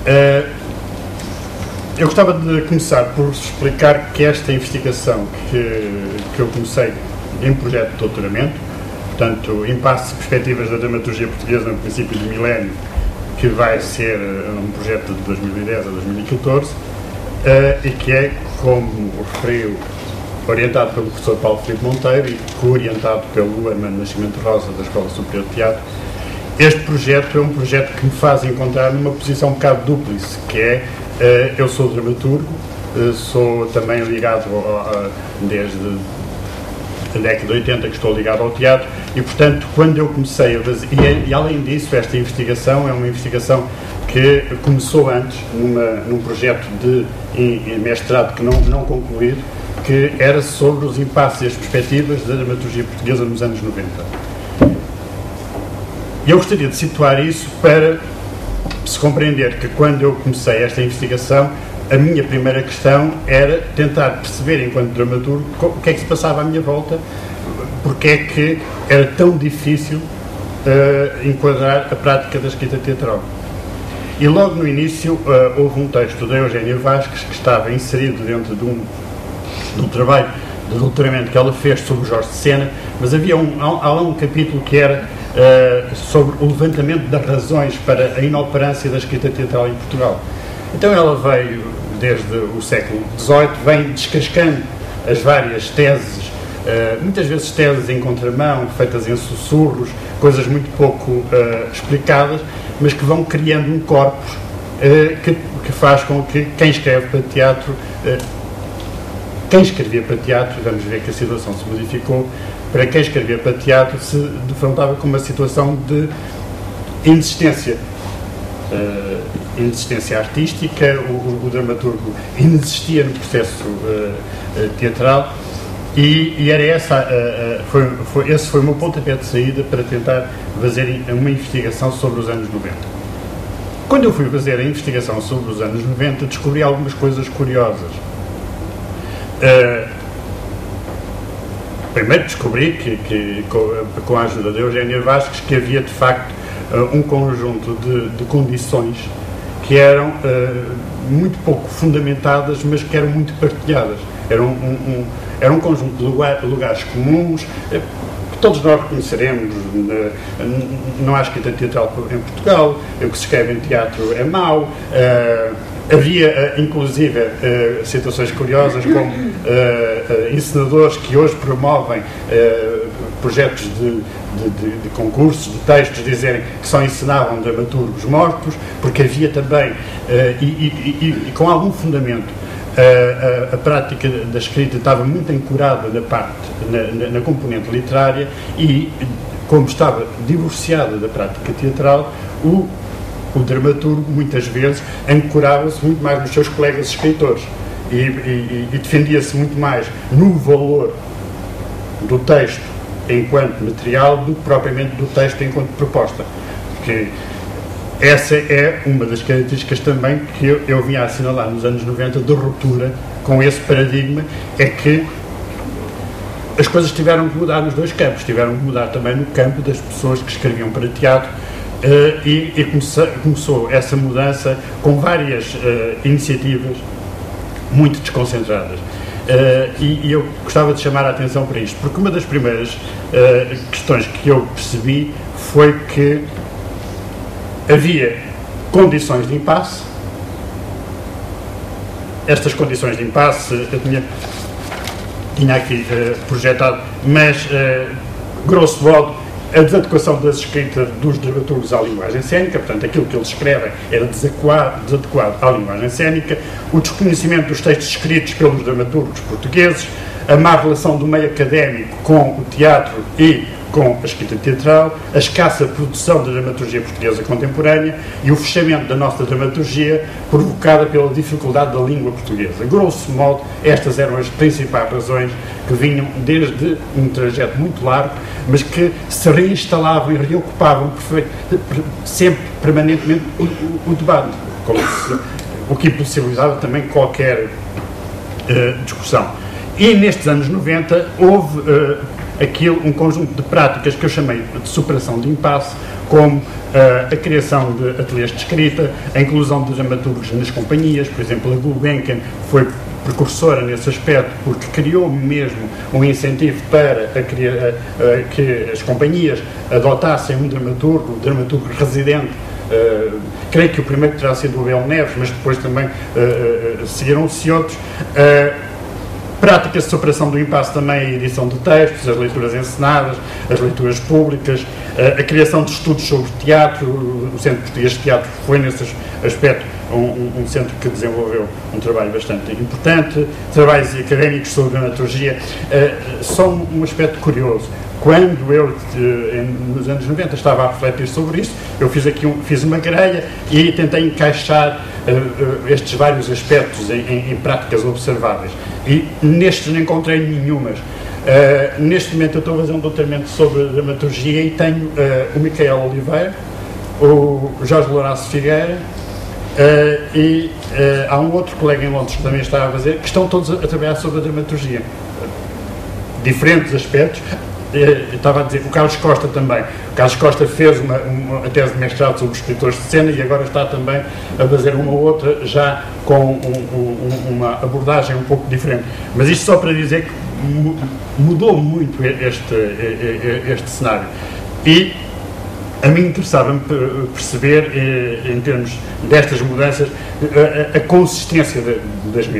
Uh, eu gostava de começar por explicar que esta investigação que, que eu comecei em projeto de doutoramento, portanto, Impasse Perspectivas da Dramaturgia Portuguesa no princípio do milénio, que vai ser um projeto de 2010 a 2014, uh, e que é, como referiu, orientado pelo professor Paulo Filipe Monteiro e co-orientado pelo Armando Nascimento Rosa, da Escola Superior de Teatro, este projeto é um projeto que me faz encontrar numa posição um bocado dúplice, que é, uh, eu sou dramaturgo, uh, sou também ligado desde a década de 80 que estou ligado ao teatro e, portanto, quando eu comecei a fazer, e, e, além disso, esta investigação é uma investigação que começou antes, numa, num projeto de mestrado que não, não concluído, que era sobre os impasses e as perspectivas da dramaturgia portuguesa nos anos 90. E eu gostaria de situar isso para se compreender que quando eu comecei esta investigação, a minha primeira questão era tentar perceber, enquanto dramaturgo, o que é que se passava à minha volta, porque é que era tão difícil uh, enquadrar a prática da escrita teatral. E logo no início uh, houve um texto da Eugénia Vasques que estava inserido dentro de um, de um trabalho de doutoramento que ela fez sobre o Jorge de Sena, mas havia um, há, um capítulo que era uh, sobre o levantamento das razões para a inoperância da escrita teatral em Portugal. Então ela veio, desde o século XVIII, vem descascando as várias teses, uh, muitas vezes teses em contramão, feitas em sussurros, coisas muito pouco uh, explicadas, mas que vão criando um corpus que, que, faz com que quem escreve para teatro quem escrevia para teatro, vamos ver que a situação se modificou, para quem escrevia para teatro se defrontava com uma situação de inexistência. Uh, inexistência artística, o, o, dramaturgo inexistia no processo uh, uh, teatral e, e, era essa, foi, foi, esse foi o meu pontapé de saída para tentar fazer uma investigação sobre os anos 90. Quando eu fui fazer a investigação sobre os anos 90, descobri algumas coisas curiosas. Uh, primeiro descobri que, que com, a ajuda de Eugénia Vasques que havia de facto uh, um conjunto de, de, condições que eram uh, muito pouco fundamentadas, mas que eram muito partilhadas. Era um, um, um era um conjunto de lugar, lugares comuns, que todos nós reconheceremos. Não há escrita teatral em Portugal, o que se escreve em teatro é mau. Havia, eh, inclusive, uh, situações curiosas, como uh, encenadores que hoje promovem projetos de, de, de, de, concursos, de textos, dizerem que só encenavam dramaturgos mortos, porque havia também, e, e, e, e, com algum fundamento, a, a, a, prática da escrita estava muito ancorada na parte, na, na, na componente literária e, como estava divorciada da prática teatral, o o dramaturgo, muitas vezes, ancorava-se muito mais nos seus colegas escritores e, e, e defendia-se muito mais no valor do texto enquanto material do que propriamente do texto enquanto proposta. Porque essa é uma das características também que eu, eu vinha a assinalar nos anos 90 de ruptura com esse paradigma, é que as coisas tiveram que mudar nos dois campos, tiveram que mudar também no campo das pessoas que escreviam para teatro Uh, e, e começou, essa mudança com várias uh, iniciativas muito desconcentradas. Uh, e, e, eu gostava de chamar a atenção para isto, porque uma das primeiras questões que eu percebi foi que havia condições de impasse. Estas condições de impasse eu tinha, tinha aqui projetado, mas grosso modo a desadequação das escritas dos dramaturgos à linguagem cénica, portanto, aquilo que eles escrevem era desadequado, desadequado à linguagem cénica, o desconhecimento dos textos escritos pelos dramaturgos portugueses, a má relação do meio académico com o teatro e com a escrita teatral, a escassa produção da dramaturgia portuguesa contemporânea e o fechamento da nossa dramaturgia provocada pela dificuldade da língua portuguesa. Grosso modo, estas eram as principais razões que vinham desde um trajeto muito largo, mas que se reinstalavam e reocupavam sempre, permanentemente, o, o, o debate, se, o que impossibilitava também qualquer uh, discussão. E nestes anos 90 houve uh, aquilo, um conjunto de práticas que eu chamei de superação de impasse, como uh, a criação de ateliês de escrita, a inclusão de dramaturgos nas companhias, por exemplo, a Gulbenkian foi precursora nesse aspecto, porque criou mesmo um incentivo para a, a, a, que as companhias adotassem um dramaturgo, um dramaturgo residente. Uh, creio que o primeiro terá sido o Abel Neves, mas depois também uh, seguiram-se outros. Práticas de superação do impasse também a edição de textos, as leituras encenadas, as leituras públicas, a criação de estudos sobre teatro, o Centro Português de Teatro foi nesse aspecto um, um, centro que desenvolveu um trabalho bastante importante, trabalhos académicos sobre dramaturgia, uh, são um aspecto curioso. Quando eu, uh, nos anos 90, estava a refletir sobre isso, eu fiz aqui um, fiz uma grelha e tentei encaixar uh, estes vários aspectos em, em, em, práticas observáveis. E nestes não encontrei nenhumas. neste momento eu estou a fazer um doutoramento sobre dramaturgia e tenho o Micael Oliveira, o Jorge Lourenço Figueira, Uh, e uh, há um outro colega em Londres que também está a fazer, que estão todos a, a trabalhar sobre a dramaturgia. Diferentes aspectos. Uh, estava a dizer, o Carlos Costa também. O Carlos Costa fez uma, uma tese de mestrado sobre escritores de cena e agora está também a fazer uma outra, já com um, um, uma abordagem um pouco diferente. Mas isto só para dizer que mudou muito este, este cenário. E a mim interessava-me perceber, eh, em termos destas mudanças, a consistência das mesmas.